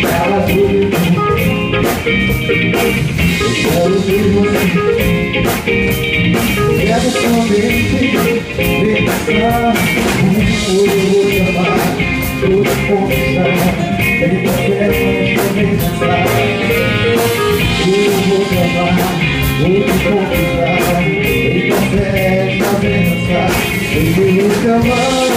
Ela teve Eu quero ver você Quero somente me passar eu vou te amar Tudo eu vou Ele não quer mais me passar eu vou te amar Tudo eu vou Ele não quer mais me passar Eu vou te amar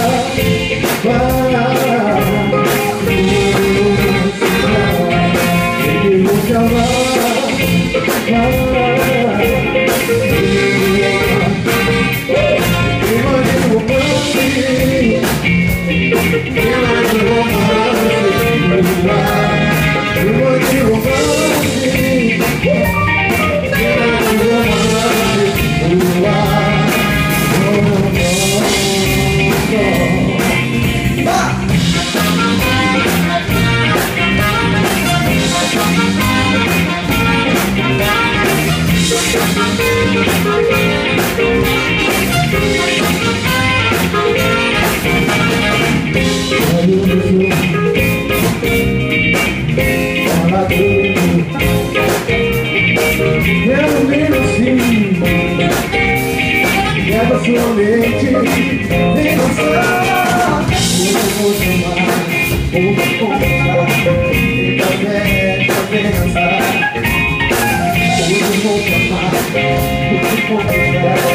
sua mente. Vem dançar Yeah.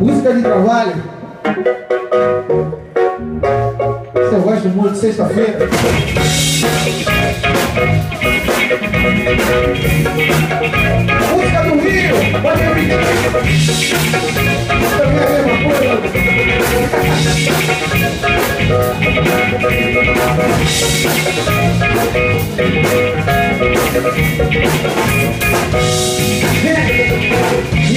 Música de trabalho. Gosto muito de sexta-feira. Música do Rio, pode repetir. Também a mesma coisa. E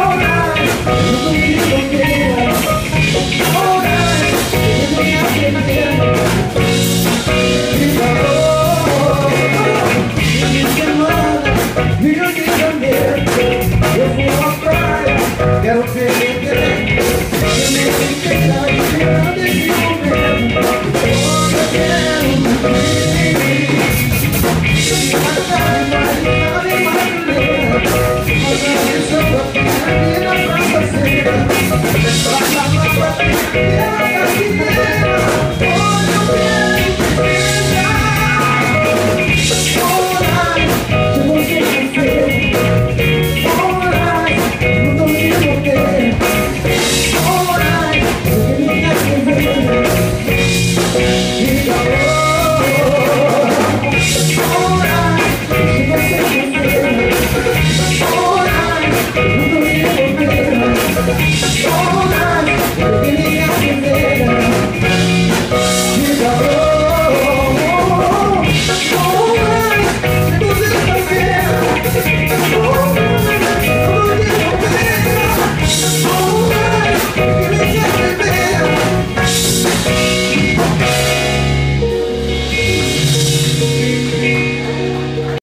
Yeah.